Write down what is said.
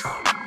Show.